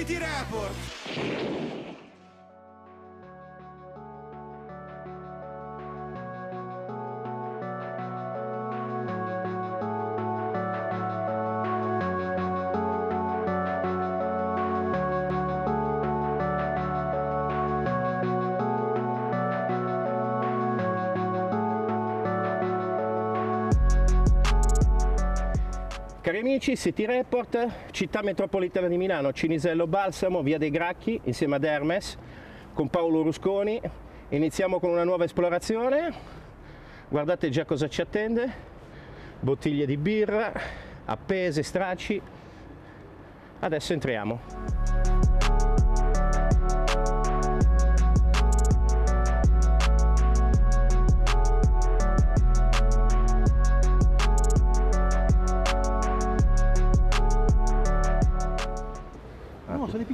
City Report. Amici, City Report, città metropolitana di Milano, Cinisello Balsamo, via dei Gracchi, insieme ad Hermes, con Paolo Rusconi. Iniziamo con una nuova esplorazione. Guardate già cosa ci attende. Bottiglie di birra, appese, stracci. Adesso entriamo.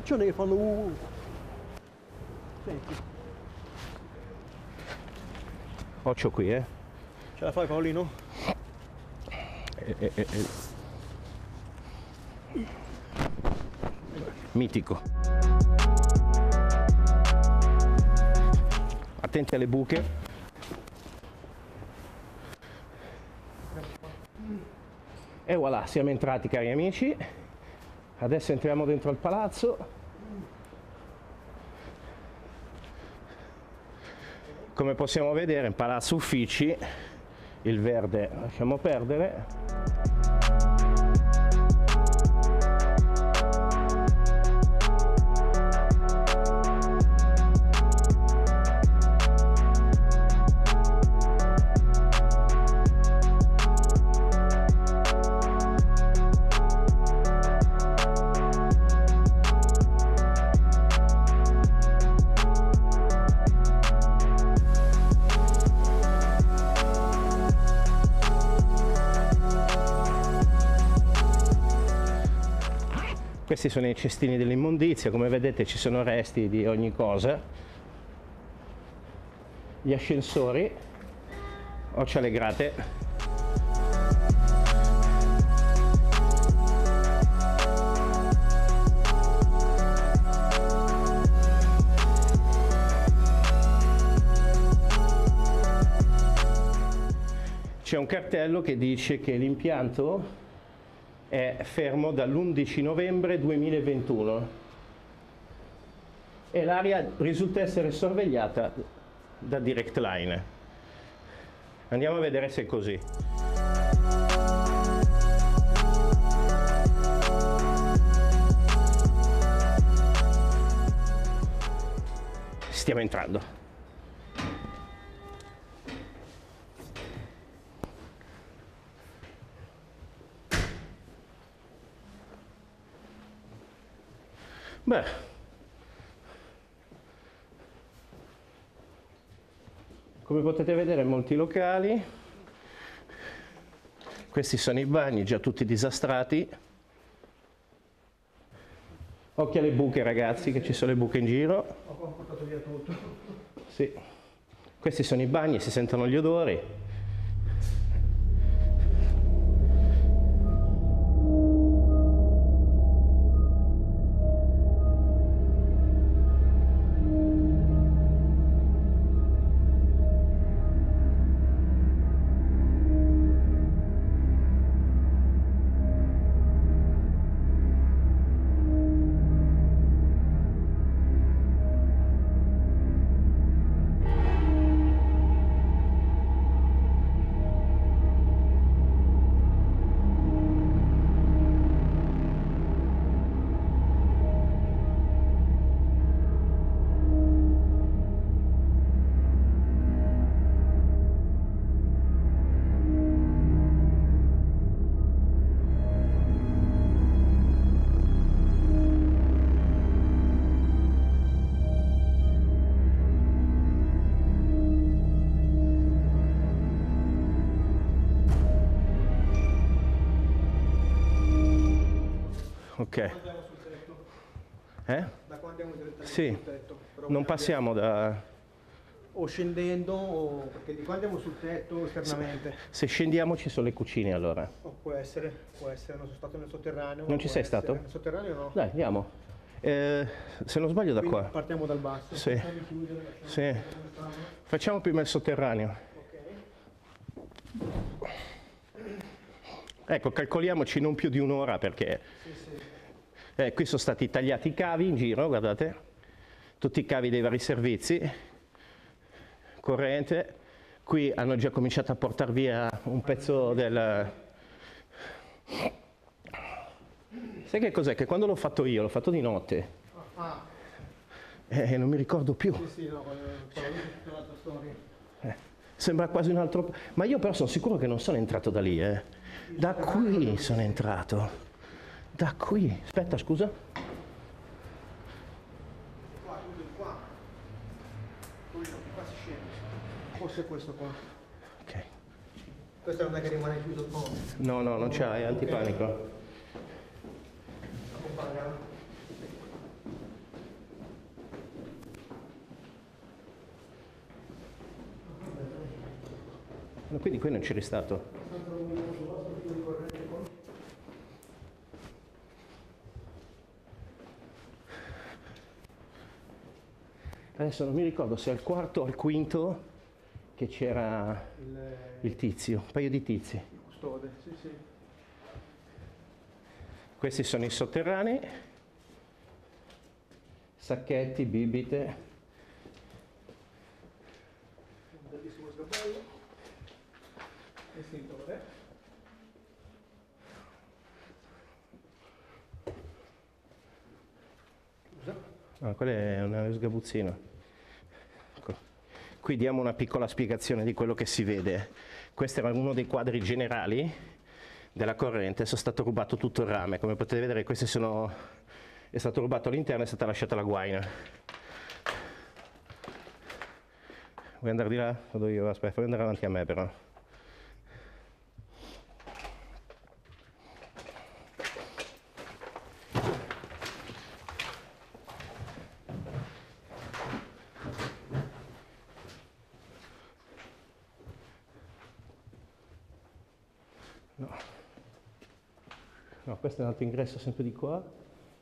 Piccioni che fanno uh. Senti, Occhio qui, eh. ce la fai Paolino? Eh, eh, eh, eh. Mitico. Attenti alle buche. E voilà, siamo entrati cari amici. Adesso entriamo dentro il palazzo. Come possiamo vedere in palazzo uffici il verde lasciamo perdere. Questi sono i cestini dell'immondizia, come vedete ci sono resti di ogni cosa. Gli ascensori, occia alle grate. C'è un cartello che dice che l'impianto è fermo dall'11 novembre 2021 e l'area risulta essere sorvegliata da Direct Line. Andiamo a vedere se è così. Stiamo entrando. Beh, come potete vedere molti locali, questi sono i bagni già tutti disastrati. Occhio alle buche ragazzi, che ci sono le buche in giro. Ho portato via tutto. Sì. Questi sono i bagni, si sentono gli odori. Ok. Eh? Da qua andiamo direttamente Sì. sul tetto. Non passiamo da... O scendendo, o... perché di qua andiamo sul tetto esternamente. Se scendiamo ci sono le cucine allora. O può essere, può essere, non sono stato nel sotterraneo. Non ci sei essere. stato? Nel sotterraneo no. Dai, andiamo. Eh, se non sbaglio da Quindi qua. partiamo dal basso. Sì. Facciamo chiudere, Sì. Facciamo prima il sotterraneo. Ok. Ecco, calcoliamoci non più di un'ora perché Sì, sì. Eh, qui sono stati tagliati i cavi in giro, guardate, tutti i cavi dei vari servizi, corrente, qui hanno già cominciato a portare via un pezzo del... Sai che cos'è? Che quando l'ho fatto io, l'ho fatto di notte, Ah, e non mi ricordo più, storia. sembra quasi un altro... Ma io però sono sicuro che non sono entrato da lì, eh. Da qui sono entrato, da qui. Aspetta, scusa. Qua, chiudo di qua. Qua si scende. Forse questo qua. Ok. Questo non è che rimane chiuso il ponte. No, no, non c'hai, è antipanico. Accompagna. No, Quindi qui non c'eri stato. Adesso non mi ricordo se al quarto o al quinto che c'era Il, il tizio, un paio di tizi. il custode, sì, sì. Questi sono i sotterranei, sacchetti, bibite. Un bellissimo sgabello. Estintore. No, quello è uno sgabuzzino. Qui diamo una piccola spiegazione di quello che si vede. Questo era uno dei quadri generali della corrente, è stato rubato tutto il rame. Come potete vedere questi sono... è stato rubato all'interno e è stata lasciata la guaina. Vuoi andare di là? Vado io, aspetta, puoi andare avanti a me però. Altro ingresso sempre di qua.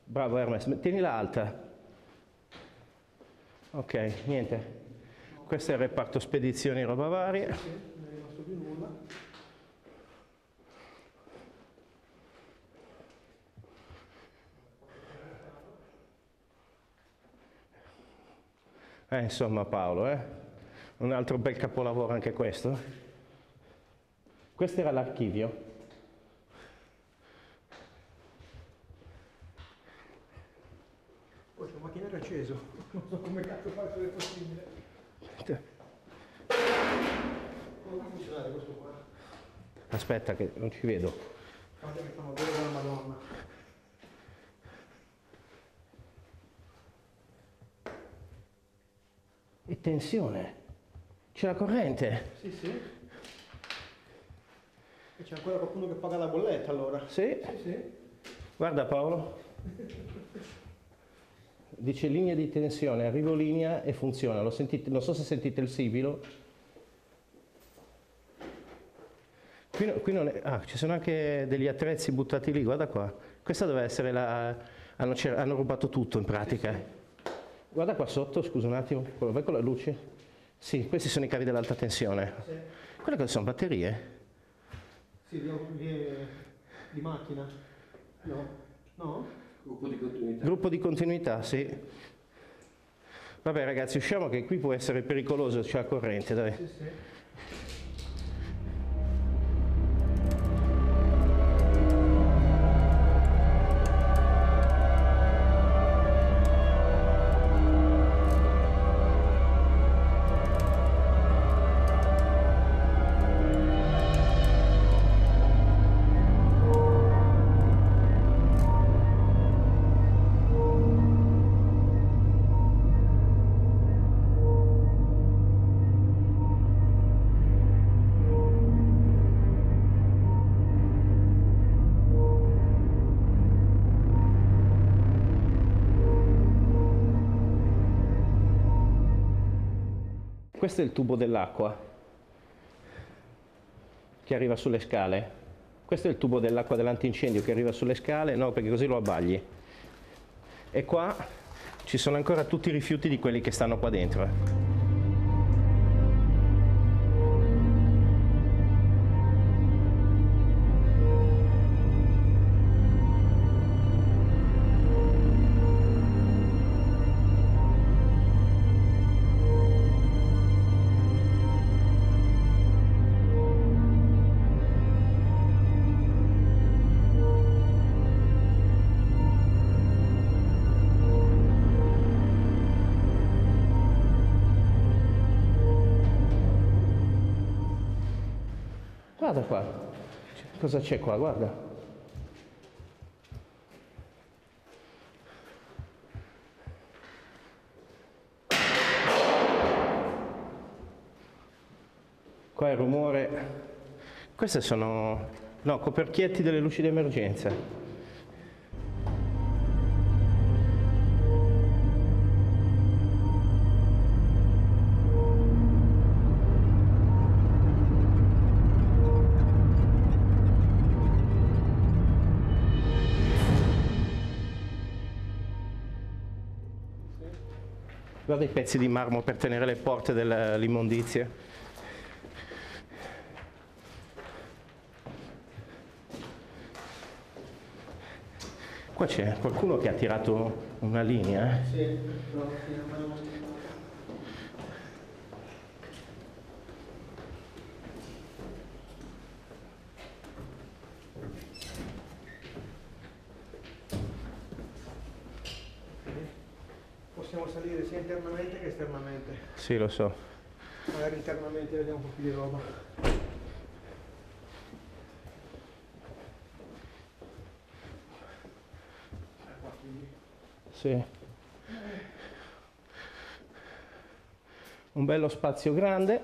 Bravo Hermes, tienila alta. Ok, niente. Questo è il reparto spedizioni e roba varie. Sì, non è rimasto più nulla. Eh, insomma Paolo, eh? Un altro bel capolavoro anche questo. Questo era l'archivio. È acceso. Non so come cazzo fa a essere possibile. Come può funzionare questo qua? Aspetta che non ci vedo. Guarda che fanno vedere la Madonna. E tensione. C'è la corrente. Sì, sì. E c'è ancora qualcuno che paga la bolletta allora. Sì. Sì, sì. Guarda Paolo. Dice linea di tensione, arrivo linea e funziona. Lo sentite, non so se sentite il sibilo. Qui, qui non è- ah, ci sono anche degli attrezzi buttati lì, guarda qua. Questa deve essere la... Hanno, hanno rubato tutto in pratica. Guarda qua sotto, scusa un attimo, vai con la luce. Sì, questi sono i cavi dell'alta tensione. Sì. Quelle che sono batterie? Sì, di, di, di macchina. No? No? Gruppo di continuità. Gruppo di continuità, sì. Vabbè ragazzi, usciamo che qui può essere pericoloso, c'è la corrente, dai. Sì, sì. Questo è il tubo dell'acqua che arriva sulle scale. Questo è il tubo dell'acqua dell'antincendio che arriva sulle scale, no, perché così lo abbagli. e qua ci sono ancora tutti i rifiuti di quelli che stanno qua dentro. Guarda qua, cosa c'è qua, guarda. Qua il rumore. Queste sono no, coperchietti delle luci d'emergenza. Guarda i pezzi di marmo per tenere le porte dell'immondizia. Qua c'è qualcuno che ha tirato una linea. eh? Sì, non me lo- Possiamo salire sia internamente che esternamente. Sì, lo so. Magari internamente vediamo un po' più di roba. Sì. Un bello spazio grande.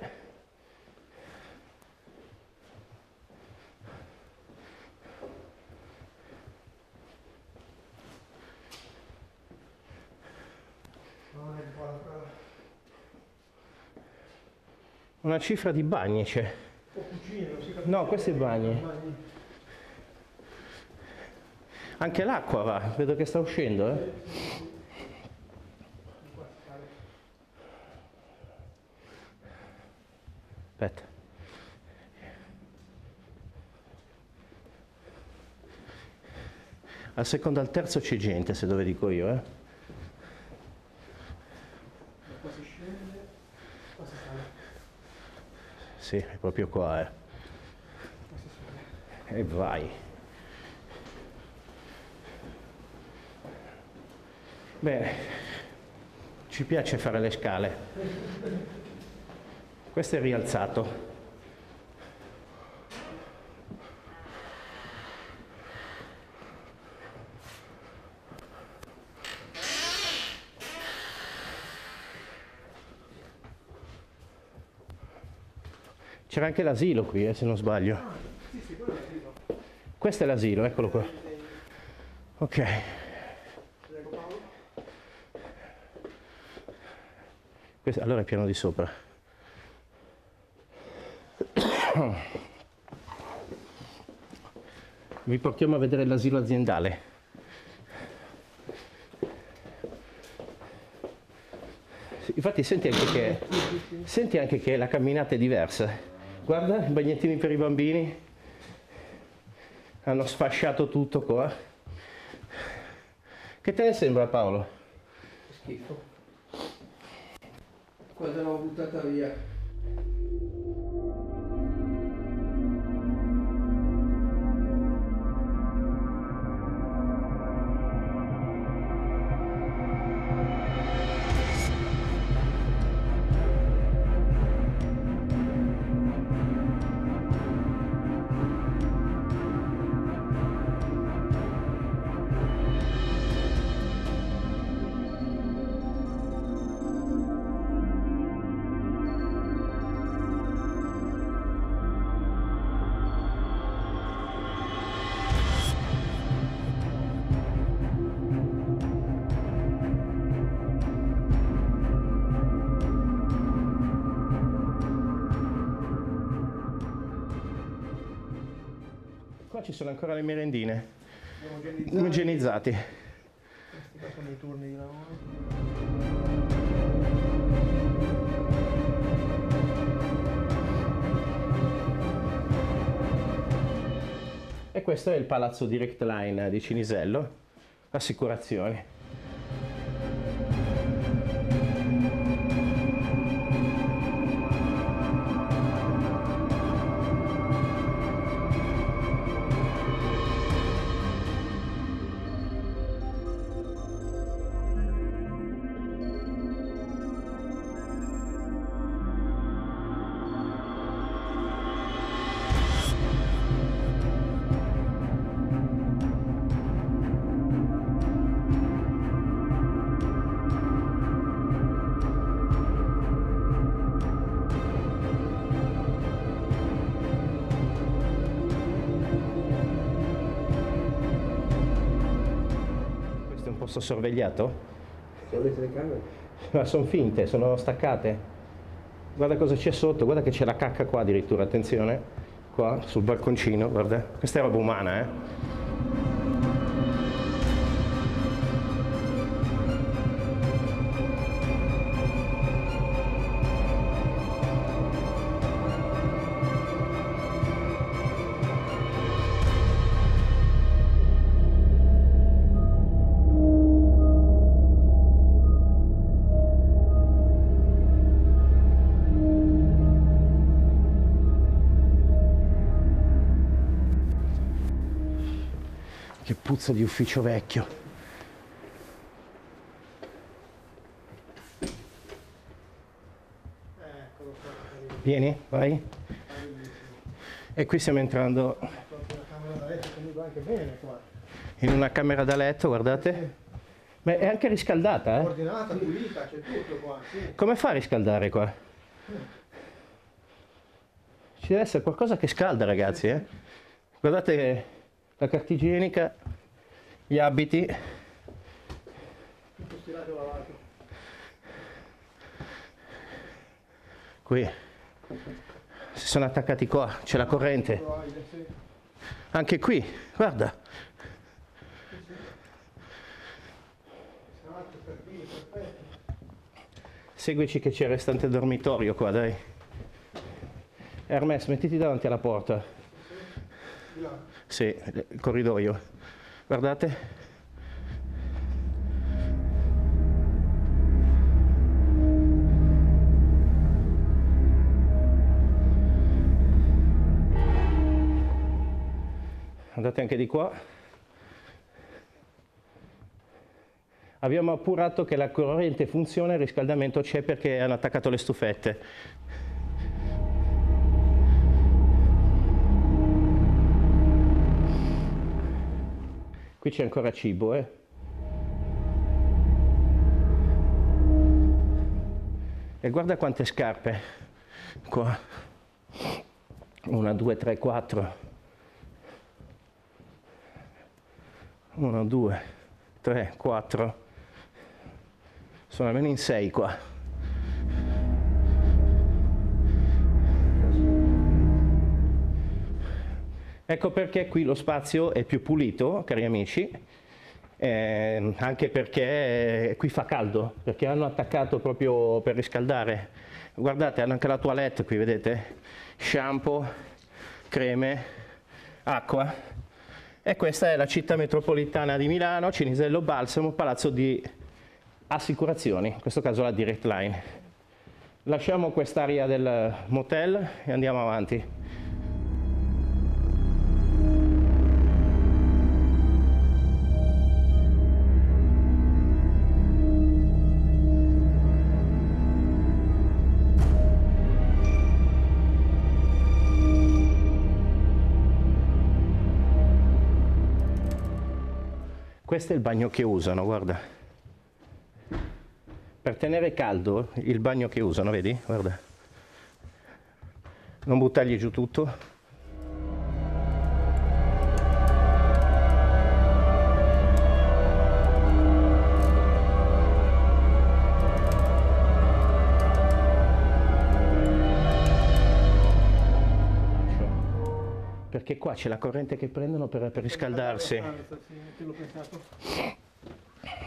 No, è un po' la- Una cifra di bagni c'è. No, questi bagni. Anche l'acqua va, vedo che sta uscendo. Eh? Aspetta. Al secondo al terzo c'è gente, se dove dico io. Eh? Da qua si scende, qua si sale. Sì, è proprio qua. Eh. E vai. Bene, ci piace fare le scale. Questo è rialzato. C'era anche l'asilo qui, eh, se non sbaglio. L'asilo. Questo è l'asilo, eccolo qua. Ok, questo- allora è piano di sopra. Vi portiamo a vedere l'asilo aziendale. Infatti senti anche, che, senti anche che la camminata è diversa. Guarda, i bagnettini per i bambini. Hanno sfasciato tutto qua. Che te ne sembra Paolo? Schifo. Quasi l'avevo buttata via. Qua ci sono ancora le merendine, organizzato igienizzati. questi sono i turni di lavoro. E questo è il palazzo Direct Line di Cinisello, assicurazioni. Posto sorvegliato? Sono le telecamere? Ma sono finte, sono staccate. Guarda cosa c'è sotto, guarda che c'è la cacca qua addirittura, attenzione. Qua sul balconcino, guarda. Questa è roba umana, eh. Puzza di ufficio vecchio. Vieni, vai. E qui stiamo entrando in una camera da letto, guardate. Ma è anche riscaldata, eh? Ordinata, pulita, c'è tutto qua, sì. Come fa a riscaldare qua? Ci deve essere qualcosa che scalda, ragazzi, eh? Guardate la carta igienica, gli abiti. Qui si sono attaccati qua, c'è la corrente. Anche qui, guarda. Seguici che c'è il restante dormitorio qua, dai. Hermes, mettiti davanti alla porta. Sì, il corridoio. Guardate. Andate anche di qua. Abbiamo appurato che la corrente funziona il riscaldamento c'è perché hanno attaccato le stufette. Qui c'è ancora cibo, eh. E guarda quante scarpe. Qua. Una, due, tre, quattro. Uno, due, tre, quattro. Sono almeno in sei qua. Ecco perché qui lo spazio è più pulito, cari amici, eh, anche perché qui fa caldo, perché hanno attaccato proprio per riscaldare. Guardate, hanno anche la toilette qui, vedete? Shampoo, creme, acqua. E questa è la città metropolitana di Milano, Cinisello Balsamo, palazzo di assicurazioni, in questo caso la Direct Line. Lasciamo quest'area del motel e andiamo avanti. Questo è il bagno che usano, guarda. Per tenere caldo il bagno che usano, vedi? Guarda. Non buttargli giù tutto. Perché qua c'è la corrente che prendono per, per riscaldarsi.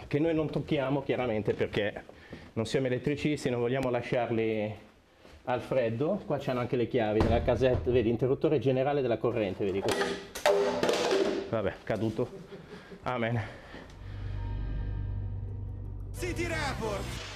Che noi non tocchiamo chiaramente perché non siamo elettricisti, non vogliamo lasciarli al freddo. Qua c'hanno anche le chiavi della casetta, vedi, interruttore generale della corrente, vedi così. Vabbè, caduto. Amen. City Report.